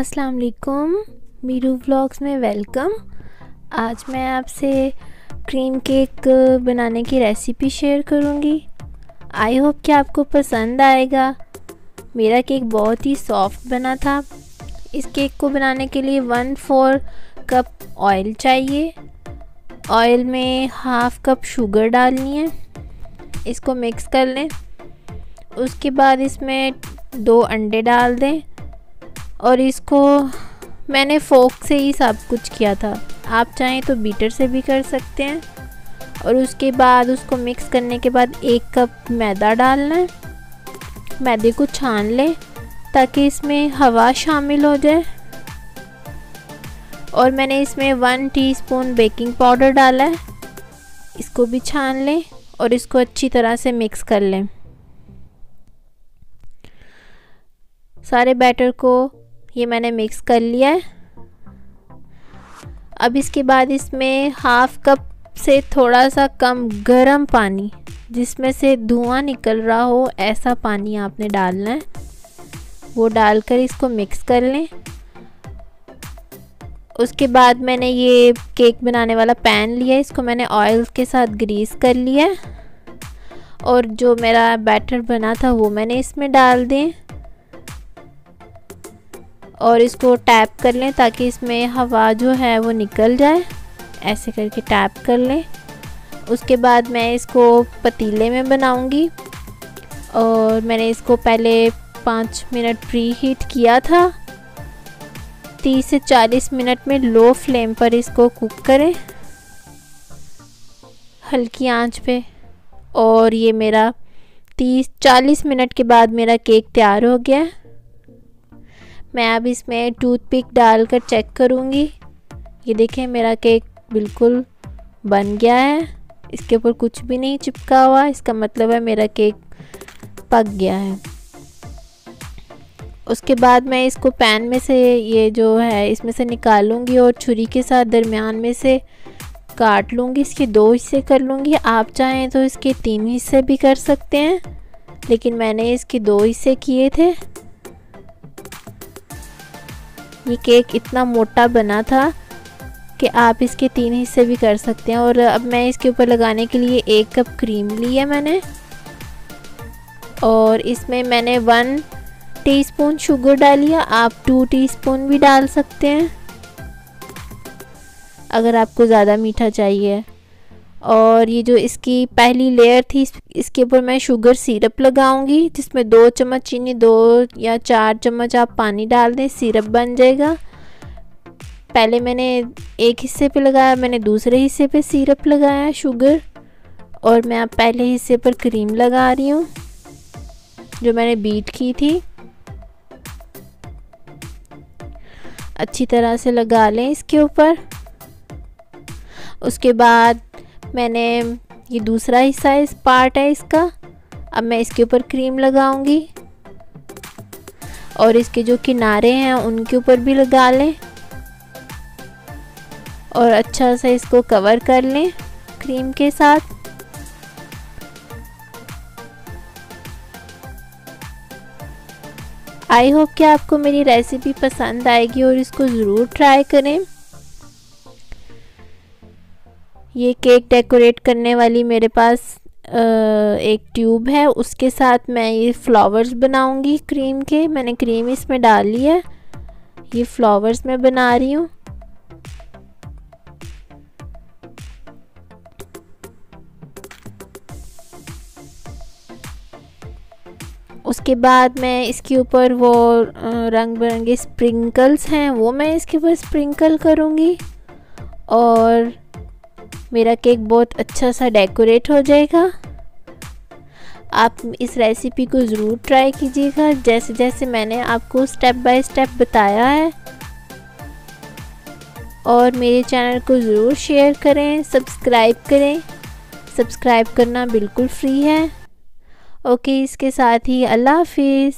अस्सलाम वालेकुम मीरू व्लॉग्स में वेलकम। आज मैं आपसे क्रीम केक बनाने की रेसिपी शेयर करूँगी। आई होप कि आपको पसंद आएगा। मेरा केक बहुत ही सॉफ्ट बना था। इस केक को बनाने के लिए वन फोर कप ऑयल चाहिए। ऑयल में हाफ़ कप शुगर डालनी है। इसको मिक्स कर लें। उसके बाद इसमें दो अंडे डाल दें। और इसको मैंने फोक से ही सब कुछ किया था। आप चाहें तो बीटर से भी कर सकते हैं। और उसके बाद उसको मिक्स करने के बाद एक कप मैदा डालना है। मैदे को छान लें ताकि इसमें हवा शामिल हो जाए। और मैंने इसमें वन टीस्पून बेकिंग पाउडर डाला है। इसको भी छान लें और इसको अच्छी तरह से मिक्स कर लें। सारे बैटर को ये मैंने मिक्स कर लिया है। अब इसके बाद इसमें हाफ़ कप से थोड़ा सा कम गर्म पानी, जिसमें से धुआँ निकल रहा हो, ऐसा पानी आपने डालना है। वो डालकर इसको मिक्स कर लें। उसके बाद मैंने ये केक बनाने वाला पैन लिया इसको मैंने ऑयल के साथ ग्रीस कर लिया और जो मेरा बैटर बना था, वो मैंने इसमें डाल दें। और इसको टैप कर लें ताकि इसमें हवा जो है वो निकल जाए। ऐसे करके टैप कर लें। उसके बाद मैं इसको पतीले में बनाऊँगी। और मैंने इसको पहले पाँच मिनट प्री हीट किया था। तीस से चालीस मिनट में लो फ्लेम पर इसको कुक करें। हल्की आँच पे। और ये मेरा तीस चालीस मिनट के बाद मेरा केक तैयार हो गया। मैं अब इसमें टूथपिक डालकर चेक करूँगी। ये देखें, मेरा केक बिल्कुल बन गया है। इसके ऊपर कुछ भी नहीं चिपका हुआ। इसका मतलब है मेरा केक पक गया है। उसके बाद मैं इसको पैन में से, ये जो है, इसमें से निकालूँगी और छुरी के साथ दरमियान में से काट लूँगी। इसके दो हिस्से कर लूँगी। आप चाहें तो इसके तीन हिस्से भी कर सकते हैं, लेकिन मैंने इसके दो हिस्से किए थे। ये केक इतना मोटा बना था कि आप इसके तीन हिस्से भी कर सकते हैं। और अब मैं इसके ऊपर लगाने के लिए एक कप क्रीम ली है मैंने। और इसमें मैंने वन टीस्पून शुगर डाली है आप टू टीस्पून भी डाल सकते हैं। अगर आपको ज़्यादा मीठा चाहिए। और ये जो इसकी पहली लेयर थी इसके ऊपर मैं शुगर सिरप लगाऊँगी, जिसमें दो चम्मच चीनी, दो या चार चम्मच आप पानी डाल दें सिरप बन जाएगा। पहले मैंने एक हिस्से पे लगाया, मैंने दूसरे हिस्से पे सिरप लगाया शुगर और मैं आप पहले हिस्से पर क्रीम लगा रही हूँ, जो मैंने बीट की थी। अच्छी तरह से लगा लें इसके ऊपर। उसके बाद मैंने ये दूसरा हिस्सा इस पार्ट है इसका। अब मैं इसके ऊपर क्रीम लगाऊँगी। और इसके जो किनारे हैं, उनके ऊपर भी लगा लें। और अच्छा से इसको कवर कर लें क्रीम के साथ। आई होप कि आपको मेरी रेसिपी पसंद आएगी और इसको ज़रूर ट्राई करें। ये केक डेकोरेट करने वाली मेरे पास एक ट्यूब है। उसके साथ मैं ये फ्लावर्स बनाऊँगी क्रीम के। मैंने क्रीम इसमें डाल ली है। ये फ्लावर्स मैं बना रही हूँ। उसके बाद मैं इसके ऊपर वो रंग बिरंगे स्प्रिंकल्स हैं, वो मैं इसके ऊपर स्प्रिंकल करूँगी। और मेरा केक बहुत अच्छा सा डेकोरेट हो जाएगा। आप इस रेसिपी को ज़रूर ट्राई कीजिएगा। जैसे जैसे मैंने आपको स्टेप बाय स्टेप बताया है। और मेरे चैनल को ज़रूर शेयर करें सब्सक्राइब करें। सब्सक्राइब करना बिल्कुल फ्री है। ओके इसके साथ ही अल्लाह हाफिज़।